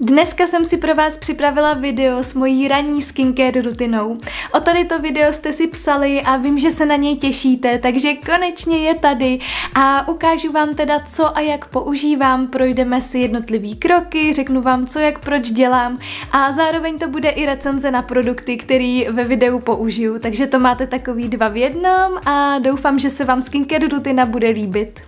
Dneska jsem si pro vás připravila video s mojí ranní skincare rutinou. O tady to video jste si psali a vím, že se na něj těšíte, takže konečně je tady a ukážu vám teda, co a jak používám, projdeme si jednotlivý kroky, řeknu vám, co jak proč dělám a zároveň to bude i recenze na produkty, který ve videu použiju, takže to máte takový dva v jednom a doufám, že se vám skincare rutina bude líbit.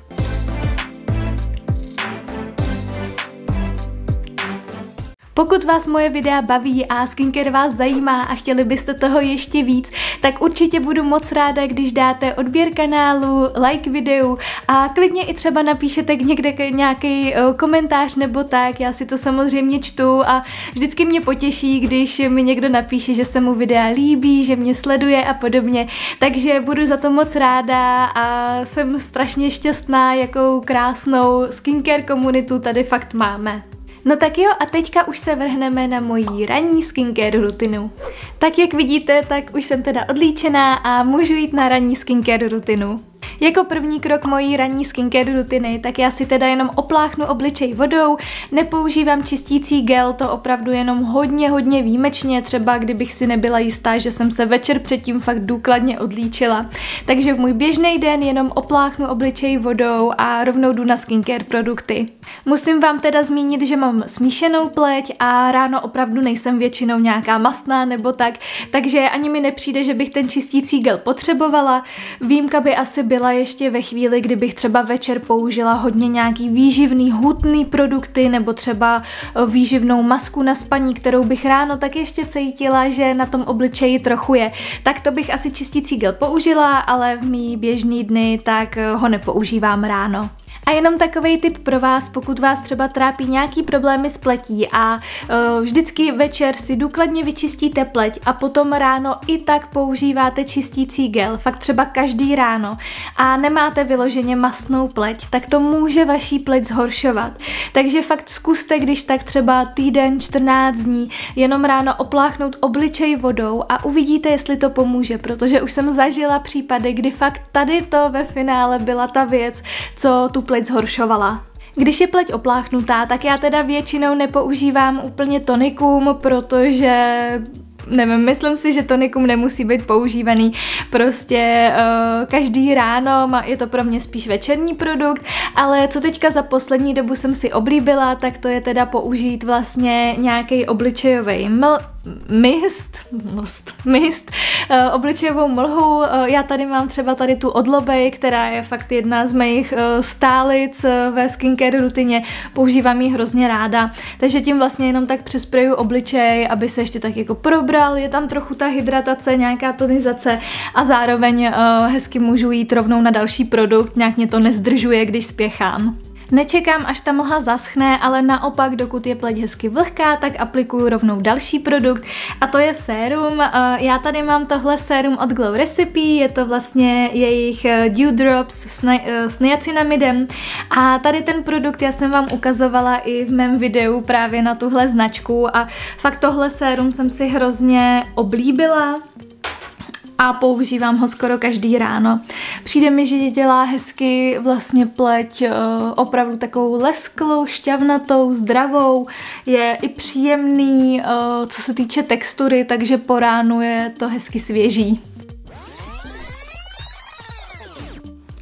Pokud vás moje videa baví a skincare vás zajímá a chtěli byste toho ještě víc, tak určitě budu moc ráda, když dáte odběr kanálu, like videu a klidně i třeba napíšete někde nějaký eh, komentář nebo tak, já si to samozřejmě čtu a vždycky mě potěší, když mi někdo napíše, že se mu videa líbí, že mě sleduje a podobně, takže budu za to moc ráda a jsem strašně šťastná, jakou krásnou skincare komunitu tady fakt máme. No tak jo, a teďka už se vrhneme na moji ranní skincare rutinu. Tak jak vidíte, tak už jsem teda odlíčená a můžu jít na ranní skincare rutinu. Jako první krok mojí ranní skincare rutiny, tak já si teda jenom opláchnu obličej vodou, nepoužívám čistící gel, to opravdu jenom hodně, hodně výjimečně, třeba kdybych si nebyla jistá, že jsem se večer předtím fakt důkladně odlíčila. Takže v můj běžný den jenom opláchnu obličej vodou a rovnou jdu na skincare produkty. Musím vám teda zmínit, že mám smíšenou pleť a ráno opravdu nejsem většinou nějaká mastná nebo tak, takže ani mi nepřijde, že bych ten čistící gel potřebovala. Výjimka by asi byla ještě ve chvíli, kdybych třeba večer použila hodně nějaký výživný, hutný produkty nebo třeba eh, výživnou masku na spaní, kterou bych ráno tak ještě cítila, že na tom obličeji trochu je. Tak to bych asi čistící gel použila, ale v mý běžný dny tak eh, ho nepoužívám ráno. A jenom takový tip pro vás, pokud vás třeba trápí nějaký problémy s pletí a uh, vždycky večer si důkladně vyčistíte pleť a potom ráno i tak používáte čistící gel, fakt třeba každý ráno a nemáte vyloženě mastnou pleť, tak to může vaší pleť zhoršovat. Takže fakt zkuste, když tak třeba týden, 14 dní, jenom ráno opláchnout obličej vodou a uvidíte, jestli to pomůže, protože už jsem zažila případy, kdy fakt tady to ve finále byla ta věc, co tu pleť zhoršovala. Když je pleť opláchnutá, tak já teda většinou nepoužívám úplně tonikum, protože nevím, myslím si, že tonikum nemusí být používaný prostě uh, každý ráno, je to pro mě spíš večerní produkt, ale co teďka za poslední dobu jsem si oblíbila, tak to je teda použít vlastně nějaký obličejový ml, mist, most, mist, uh, obličejovou mlhu. Uh, já tady mám třeba tady tu odlobej, která je fakt jedna z mých uh, stálic ve skincare rutině. Používám ji hrozně ráda. Takže tím vlastně jenom tak přespreju obličej, aby se ještě tak jako probral. Je tam trochu ta hydratace, nějaká tonizace a zároveň hezky můžu jít rovnou na další produkt, nějak mě to nezdržuje, když spěchám. Nečekám, až ta mlha zaschne, ale naopak, dokud je pleť hezky vlhká, tak aplikuju rovnou další produkt a to je sérum. Já tady mám tohle sérum od Glow Recipe, je to vlastně jejich eh, Dew Drops s, eh, s niacinamidem a tady ten produkt já jsem vám ukazovala i v mém videu právě na tuhle značku a fakt tohle sérum jsem si hrozně oblíbila a používám ho skoro každý ráno. Přijde mi, že dělá hezky vlastně pleť eh, opravdu takovou lesklou, šťavnatou, zdravou, je i příjemný, eh, co se týče textury, takže po ránu je to hezky svěží.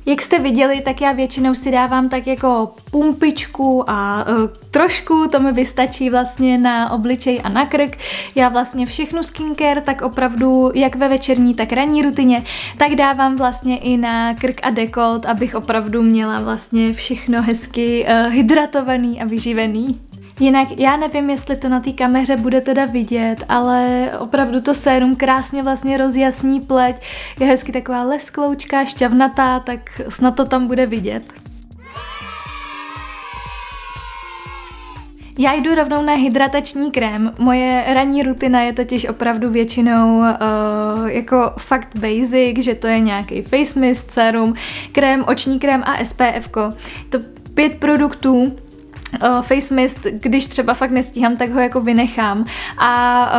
Jak jste viděli, tak já většinou si dávám tak jako pumpičku a uh, trošku, to mi vystačí vlastně na obličej a na krk. Já vlastně všechnu skincare, tak opravdu jak ve večerní, tak ranní rutině, tak dávám vlastně i na krk a dekolt, abych opravdu měla vlastně všechno hezky uh, hydratovaný a vyživený. Jinak já nevím, jestli to na té kameře bude teda vidět, ale opravdu to sérum krásně vlastně rozjasní pleť, je hezky taková leskloučka, šťavnatá, tak snad to tam bude vidět. Já jdu rovnou na hydratační krém. Moje ranní rutina je totiž opravdu většinou uh, jako fakt basic, že to je nějaký face mist, serum, krém, oční krém a SPF. To pět produktů, uh, face mist, když třeba fakt nestíhám, tak ho jako vynechám. A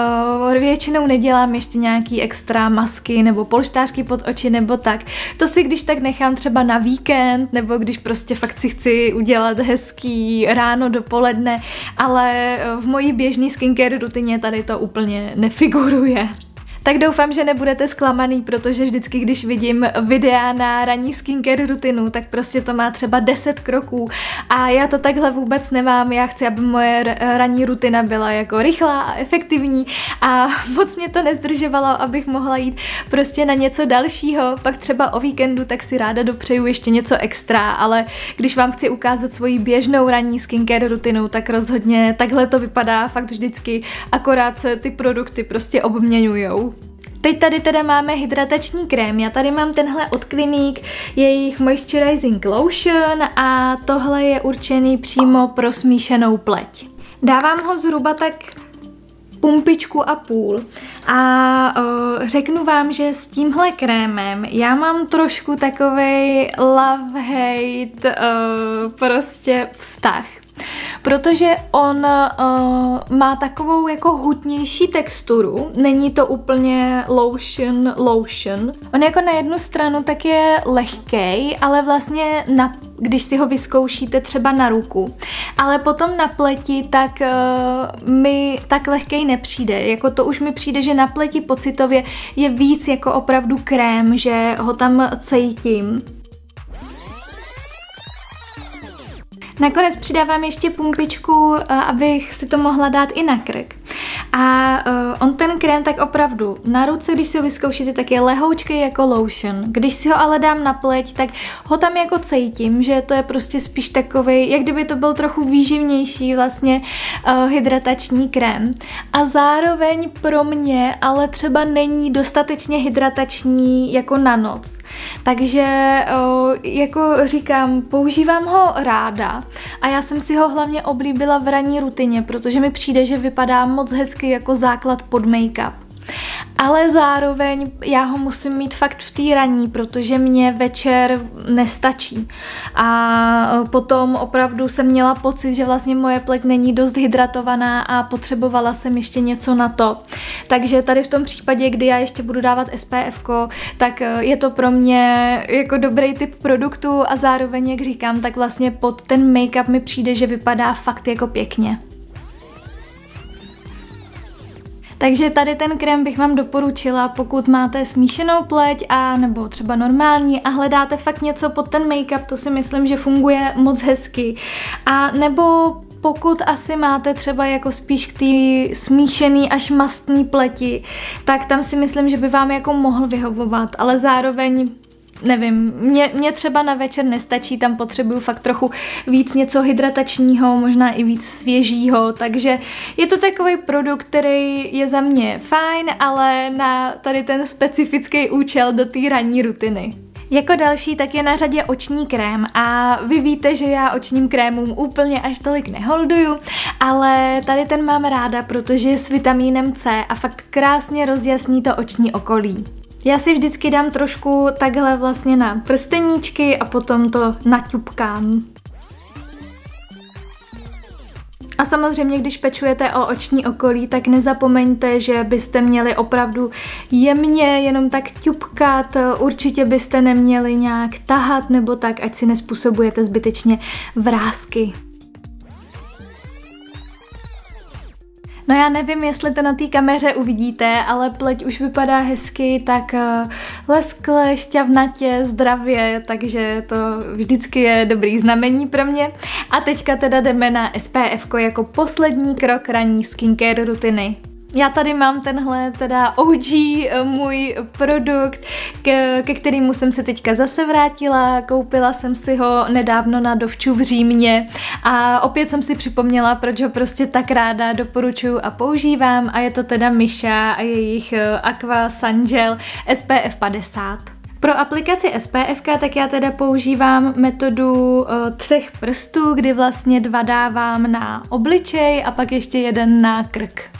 uh, většinou nedělám ještě nějaký extra masky nebo polštářky pod oči nebo tak. To si když tak nechám třeba na víkend, nebo když prostě fakt si chci udělat hezký ráno, dopoledne, ale v mojí běžné skincare rutině tady to úplně nefiguruje. Tak doufám, že nebudete zklamaný, protože vždycky, když vidím videa na ranní skincare rutinu, tak prostě to má třeba 10 kroků a já to takhle vůbec nemám. Já chci, aby moje ranní rutina byla jako rychlá a efektivní a moc mě to nezdržovalo, abych mohla jít prostě na něco dalšího. Pak třeba o víkendu tak si ráda dopřeju ještě něco extra, ale když vám chci ukázat svoji běžnou ranní skincare rutinu, tak rozhodně takhle to vypadá fakt vždycky, akorát se ty produkty prostě obměňujou. Teď tady teda máme hydratační krém, já tady mám tenhle od Clinique, jejich Moisturizing Lotion a tohle je určený přímo pro smíšenou pleť. Dávám ho zhruba tak pumpičku a půl. A uh, řeknu vám, že s tímhle krémem já mám trošku takový love-hate prostě vztah protože on uh, má takovou jako hutnější texturu, není to úplně lotion lotion. On jako na jednu stranu tak je lehkej, ale vlastně na když si ho vyzkoušíte třeba na ruku. Ale potom na pleti tak uh, mi tak lehkej nepřijde. Jako to už mi přijde, že na pleti pocitově je víc jako opravdu krém, že ho tam cítím. Nakonec přidávám ještě pumpičku, eh, abych si to mohla dát i na krk. A uh, on ten krém tak opravdu na ruce, když si ho vyzkoušíte, tak je lehoučký jako lotion. Když si ho ale dám na pleť, tak ho tam jako cítím, že to je prostě spíš takový, jak kdyby to byl trochu výživnější vlastně uh, hydratační krém. A zároveň pro mě ale třeba není dostatečně hydratační jako na noc. Takže uh, jako říkám, používám ho ráda a já jsem si ho hlavně oblíbila v ranní rutině, protože mi přijde, že vypadá moc hezky jako základ pod make-up ale zároveň já ho musím mít fakt v té raní, protože mě večer nestačí. A potom opravdu jsem měla pocit, že vlastně moje pleť není dost hydratovaná a potřebovala jsem ještě něco na to. Takže tady v tom případě, kdy já ještě budu dávat SPF, tak je to pro mě jako dobrý typ produktu a zároveň, jak říkám, tak vlastně pod ten make-up mi přijde, že vypadá fakt jako pěkně. Takže tady ten krém bych vám doporučila, pokud máte smíšenou pleť a nebo třeba normální a hledáte fakt něco pod ten make-up, to si myslím, že funguje moc hezky. A nebo pokud asi máte třeba jako spíš k té smíšený až mastný pleti, tak tam si myslím, že by vám jako mohl vyhovovat, ale zároveň nevím, mě, mě třeba na večer nestačí, tam potřebuju fakt trochu víc něco hydratačního, možná i víc svěžího, takže je to takový produkt, který je za mě fajn, ale na tady ten specifický účel do té ranní rutiny. Jako další tak je na řadě oční krém a vy víte, že já očním krémům úplně až tolik neholduju, ale tady ten mám ráda, protože je s vitamínem C a fakt krásně rozjasní to oční okolí. Já si vždycky dám trošku takhle vlastně na prsteníčky a potom to naťupkám. A samozřejmě, když pečujete o oční okolí, tak nezapomeňte, že byste měli opravdu jemně jenom tak ťupkat, určitě byste neměli nějak tahat nebo tak, ať si nespůsobujete zbytečně vrázky. No já nevím, jestli to na té kameře uvidíte, ale pleť už vypadá hezky, tak uh, leskle, šťavnatě, zdravě, takže to vždycky je dobrý znamení pro mě. A teďka teda jdeme na SPF jako poslední krok ranní skincare rutiny. Já tady mám tenhle teda OG eh, můj produkt, ke, ke kterému jsem se teďka zase vrátila, koupila jsem si ho nedávno na dovču v Římě a opět jsem si připomněla, proč ho prostě tak ráda doporučuji a používám a je to teda Misha a jejich eh, Aqua Sangel SPF 50. Pro aplikaci SPF tak já teda používám metodu uh, třech prstů, kdy vlastně dva dávám na obličej a pak ještě jeden na krk.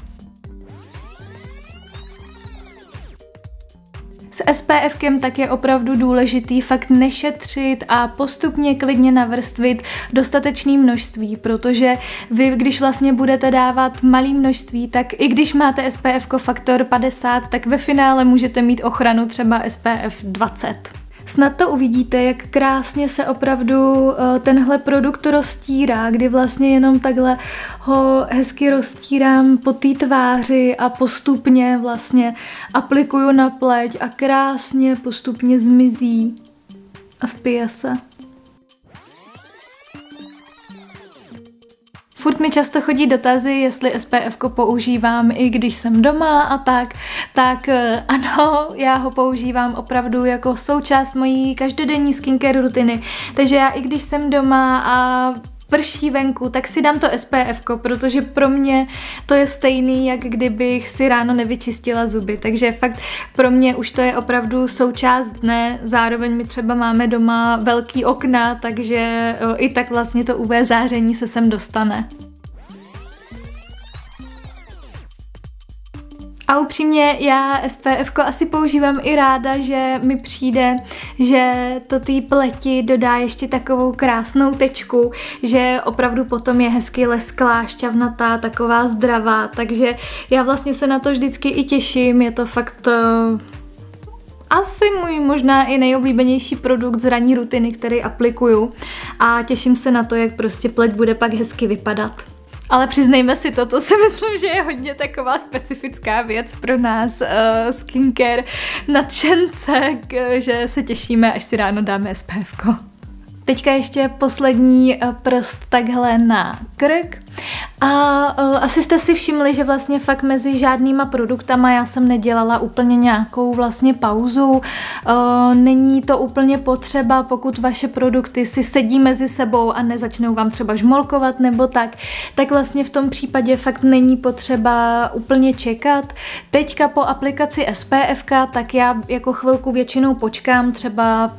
SPFkem tak je opravdu důležitý fakt nešetřit a postupně klidně navrstvit dostatečné množství, protože vy, když vlastně budete dávat malý množství, tak i když máte SPF faktor 50, tak ve finále můžete mít ochranu třeba SPF 20. Snad to uvidíte, jak krásně se opravdu eh, tenhle produkt roztírá, kdy vlastně jenom takhle ho hezky roztírám po té tváři a postupně vlastně aplikuju na pleť a krásně postupně zmizí a vpije se. Furt mi často chodí dotazy, jestli SPF používám i když jsem doma a tak, tak eh, ano, já ho používám opravdu jako součást mojí každodenní skincare rutiny, takže já i když jsem doma a prší venku, tak si dám to SPF, protože pro mě to je stejný, jak kdybych si ráno nevyčistila zuby. Takže fakt pro mě už to je opravdu součást dne, zároveň my třeba máme doma velký okna, takže i tak vlastně to UV záření se sem dostane. A upřímně já SPF asi používám i ráda, že mi přijde, že to té pleti dodá ještě takovou krásnou tečku, že opravdu potom je hezky lesklá, šťavnatá, taková zdravá, takže já vlastně se na to vždycky i těším, je to fakt uh, asi můj možná i nejoblíbenější produkt z ranní rutiny, který aplikuju. A těším se na to, jak prostě pleť bude pak hezky vypadat. Ale přiznejme si to, to si myslím, že je hodně taková specifická věc pro nás uh, skincare nadšence, že se těšíme, až si ráno dáme SPF. Teďka ještě poslední eh, prst takhle na krk. A uh, asi jste si všimli, že vlastně fakt mezi žádnýma produktama já jsem nedělala úplně nějakou vlastně pauzu. Uh, není to úplně potřeba, pokud vaše produkty si sedí mezi sebou a nezačnou vám třeba žmolkovat nebo tak, tak vlastně v tom případě fakt není potřeba úplně čekat. Teďka po aplikaci SPF, tak já jako chvilku většinou počkám třeba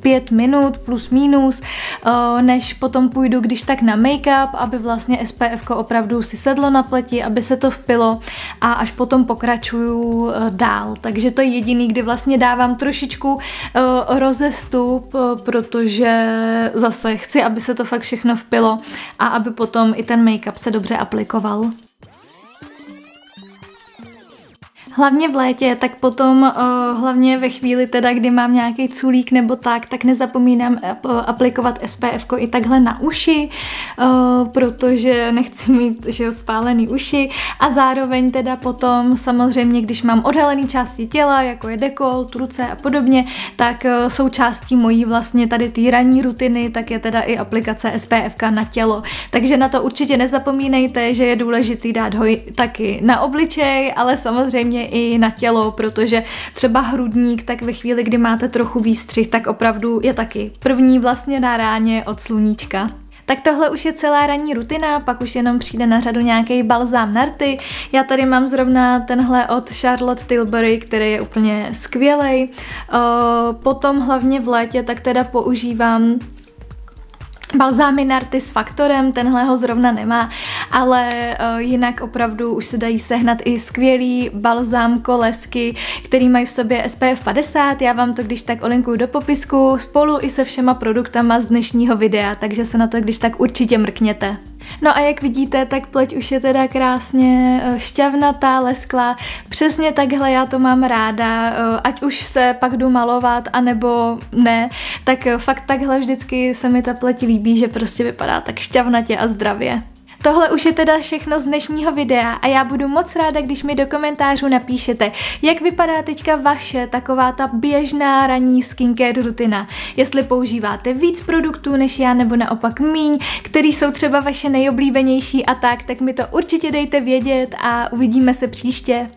pět minut plus minus, eh, než potom půjdu když tak na make-up, aby vlastně SPF opravdu si sedlo na pleti, aby se to vpilo a až potom pokračuju eh, dál. Takže to je jediný, kdy vlastně dávám trošičku eh, rozestup, protože zase chci, aby se to fakt všechno vpilo a aby potom i ten make-up se dobře aplikoval. Hlavně v létě, tak potom uh, hlavně ve chvíli teda, kdy mám nějaký culík nebo tak, tak nezapomínám uh, aplikovat SPF i takhle na uši, uh, protože nechci mít že spálený uši a zároveň teda potom samozřejmě, když mám odhalený části těla, jako je dekolt, ruce a podobně, tak uh, součástí mojí vlastně tady té ranní rutiny, tak je teda i aplikace SPF na tělo. Takže na to určitě nezapomínejte, že je důležitý dát ho taky na obličej, ale samozřejmě i na tělo, protože třeba hrudník, tak ve chvíli, kdy máte trochu výstřih, tak opravdu je taky první vlastně na ráně od sluníčka. Tak tohle už je celá ranní rutina, pak už jenom přijde na řadu nějaký balzám na rty. Já tady mám zrovna tenhle od Charlotte Tilbury, který je úplně skvělý. Potom hlavně v létě tak teda používám Balzámy narty s faktorem, tenhle ho zrovna nemá, ale uh, jinak opravdu už se dají sehnat i skvělý balzám kolesky, který mají v sobě SPF 50, já vám to když tak olinkuju do popisku spolu i se všema produktama z dnešního videa, takže se na to když tak určitě mrkněte. No a jak vidíte, tak pleť už je teda krásně eh, šťavnatá, lesklá. Přesně takhle já to mám ráda, eh, ať už se pak jdu malovat, anebo ne, tak fakt takhle vždycky se mi ta pleť líbí, že prostě vypadá tak šťavnatě a zdravě. Tohle už je teda všechno z dnešního videa a já budu moc ráda, když mi do komentářů napíšete, jak vypadá teďka vaše taková ta běžná ranní skincare rutina. Jestli používáte víc produktů než já nebo naopak míň, který jsou třeba vaše nejoblíbenější a tak, tak mi to určitě dejte vědět a uvidíme se příště.